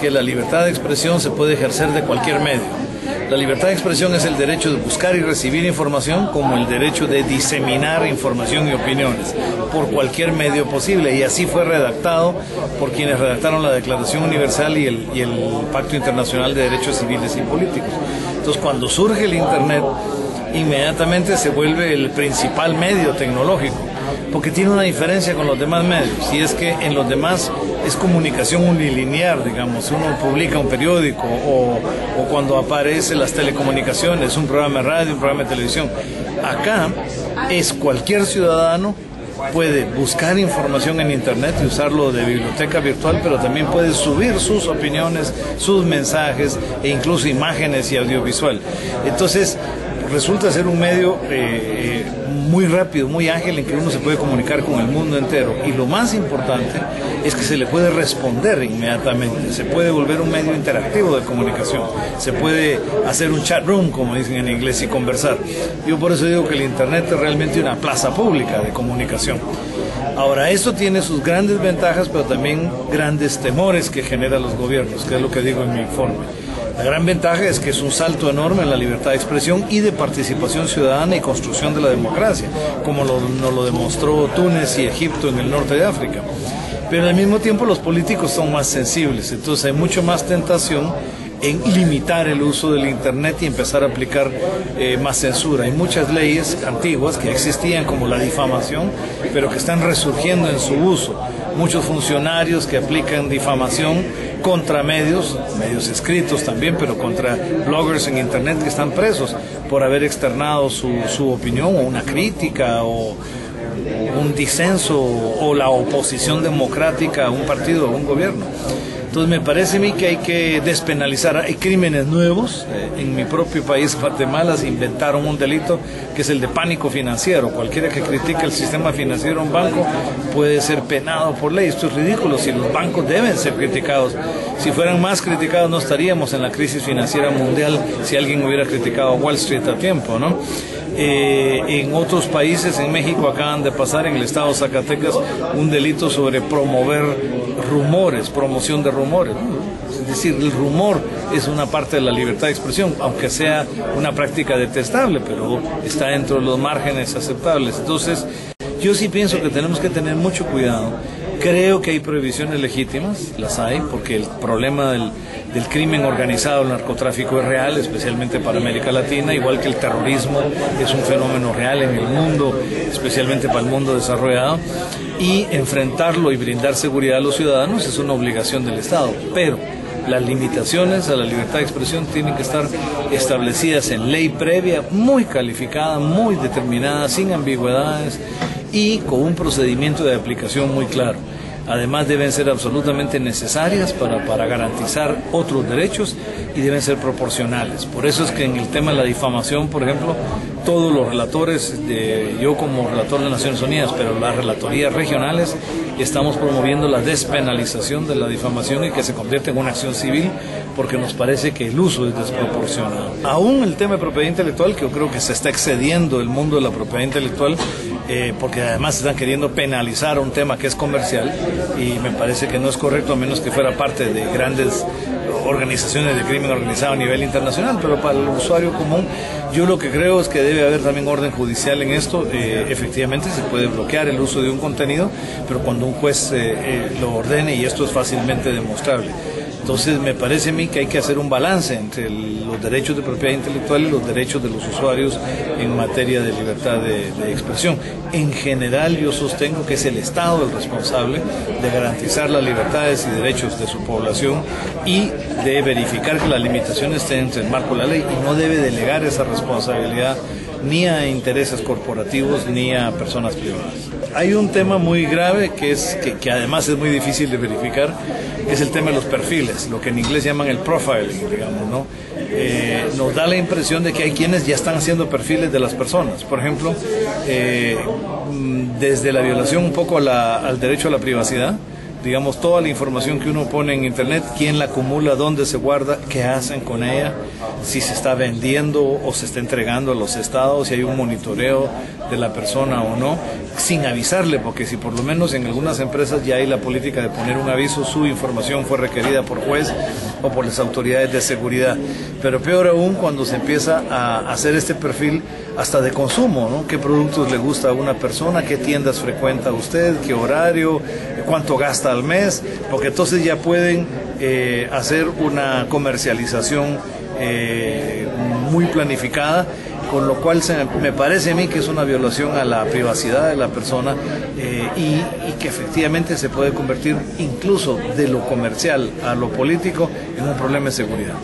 que la libertad de expresión se puede ejercer de cualquier medio. La libertad de expresión es el derecho de buscar y recibir información como el derecho de diseminar información y opiniones por cualquier medio posible. Y así fue redactado por quienes redactaron la Declaración Universal y el, Pacto Internacional de Derechos Civiles y Políticos. Entonces, cuando surge el Internet, inmediatamente se vuelve el principal medio tecnológico porque tiene una diferencia con los demás medios, y es que en los demás es comunicación unilineal, digamos, uno publica un periódico o, cuando aparece las telecomunicaciones, un programa de radio, un programa de televisión. Acá es cualquier ciudadano puede buscar información en Internet y usarlo de biblioteca virtual, pero también puede subir sus opiniones, sus mensajes e incluso imágenes y audiovisual. Entonces, resulta ser un medio eh, muy rápido, muy ágil en que uno se puede comunicar con el mundo entero. Y lo más importante es que se le puede responder inmediatamente, se puede volver un medio interactivo de comunicación, se puede hacer un chat room, como dicen en inglés, y conversar. Yo por eso digo que el Internet es realmente una plaza pública de comunicación. Ahora, esto tiene sus grandes ventajas, pero también grandes temores que generan los gobiernos, que es lo que digo en mi informe. La gran ventaja es que es un salto enorme en la libertad de expresión y de participación ciudadana y construcción de la democracia, como lo, nos lo demostró Túnez y Egipto en el norte de África. Pero al mismo tiempo los políticos son más sensibles, entonces hay mucho más tentación en limitar el uso del Internet y empezar a aplicar eh, más censura. Hay muchas leyes antiguas que existían como la difamación, pero que están resurgiendo en su uso. Muchos funcionarios que aplican difamación contra medios, medios escritos también, pero contra bloggers en Internet que están presos por haber externado su, su opinión o una crítica o un disenso o la oposición democrática a un partido o a un gobierno. Entonces me parece a mí que hay que despenalizar. Hay crímenes nuevos. Eh, en mi propio país, Guatemala, se inventaron un delito que es el de pánico financiero. Cualquiera que critique el sistema financiero de un banco puede ser penado por ley. Esto es ridículo. Si los bancos deben ser criticados. Si fueran más criticados no estaríamos en la crisis financiera mundial si alguien hubiera criticado a Wall Street a tiempo, ¿no? Eh, en otros países, en México acaban de pasar en el estado de Zacatecas un delito sobre promover rumores, promoción de rumores. Es decir, el rumor es una parte de la libertad de expresión, aunque sea una práctica detestable, pero está dentro de los márgenes aceptables. Entonces, yo sí pienso que tenemos que tener mucho cuidado. Creo que hay prohibiciones legítimas, las hay, porque el problema del, del crimen organizado, el narcotráfico es real, especialmente para América Latina, igual que el terrorismo es un fenómeno real en el mundo, especialmente para el mundo desarrollado, y enfrentarlo y brindar seguridad a los ciudadanos es una obligación del Estado. Pero las limitaciones a la libertad de expresión tienen que estar establecidas en ley previa, muy calificada, muy determinada, sin ambigüedades y con un procedimiento de aplicación muy claro. Además deben ser absolutamente necesarias para, para garantizar otros derechos y deben ser proporcionales. Por eso es que en el tema de la difamación, por ejemplo, todos los relatores, de, yo como relator de Naciones Unidas, pero las relatorías regionales, estamos promoviendo la despenalización de la difamación y que se convierta en una acción civil porque nos parece que el uso es desproporcionado. Aún el tema de propiedad intelectual, que yo creo que se está excediendo el mundo de la propiedad intelectual, eh, porque además están queriendo penalizar un tema que es comercial y me parece que no es correcto a menos que fuera parte de grandes organizaciones de crimen organizado a nivel internacional, pero para el usuario común yo lo que creo es que debe haber también orden judicial en esto. Eh, efectivamente se puede bloquear el uso de un contenido, pero cuando un juez eh, eh, lo ordene y esto es fácilmente demostrable. Entonces me parece a mí que hay que hacer un balance entre los derechos de propiedad intelectual y los derechos de los usuarios en materia de libertad de, expresión. En general yo sostengo que es el Estado el responsable de garantizar las libertades y derechos de su población y de verificar que las limitaciones estén entre el marco de la ley y no debe delegar esa responsabilidad ni a intereses corporativos ni a personas privadas. Hay un tema muy grave que, es, que, además es muy difícil de verificar, que es el tema de los perfiles, lo que en inglés llaman el profiling, digamos, ¿no? Eh, nos da la impresión de que hay quienes ya están haciendo perfiles de las personas. Por ejemplo, eh, desde la violación un poco al derecho a la privacidad, digamos, toda la información que uno pone en Internet, quién la acumula, dónde se guarda, qué hacen con ella, si se está vendiendo o se está entregando a los estados, si hay un monitoreo de la persona o no, sin avisarle, porque si por lo menos en algunas empresas ya hay la política de poner un aviso, su información fue requerida por juez o por las autoridades de seguridad. Pero peor aún cuando se empieza a hacer este perfil hasta de consumo, ¿no? ¿Qué productos le gusta a una persona? ¿Qué tiendas frecuenta usted? ¿Qué horario? ¿Cuánto gasta al mes? Porque entonces ya pueden eh, hacer una comercialización eh, muy planificada con lo cual se me parece a mí que es una violación a la privacidad de la persona eh, y, y, que efectivamente se puede convertir incluso de lo comercial a lo político en un problema de seguridad.